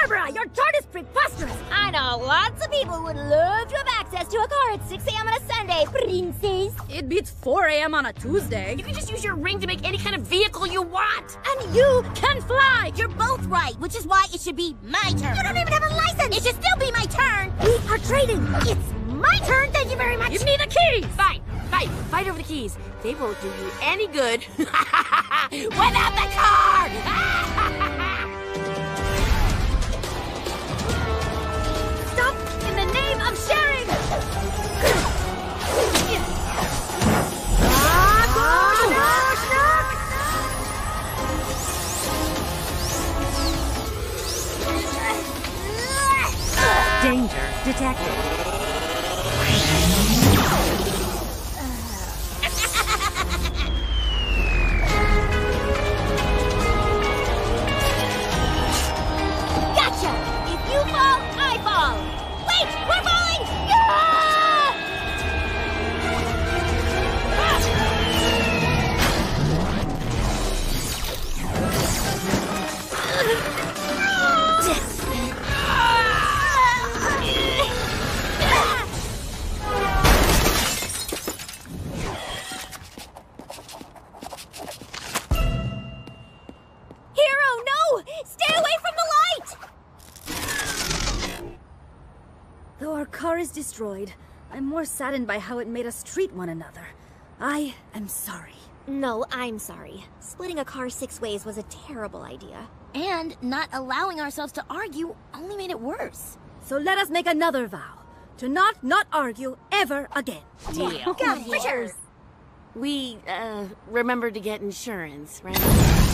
Barbara, your chart is preposterous! I know lots of people would love to have access to a car at 6 a.m. on a Sunday, princess. It beats 4 a.m. on a Tuesday. You can just use your ring to make any kind of vehicle you want. And you Can fly! You're both right, which is why it should be my turn. You don't even have a license. It should still be my turn. We are trading! It's my turn. Thank you very much. Give me the keys! Fine, fight, fight over the keys. They won't do you any good without the car. Danger detected. Gotcha! If you fall, I fall! Wait! We're falling! Car is destroyed, I'm more saddened by how it made us treat one another. I am sorry. No, I'm sorry. Splitting a car six ways was a terrible idea. And not allowing ourselves to argue only made it worse. So let us make another vow to not not argue ever again. Deal. Got it. We uh remember to get insurance, right?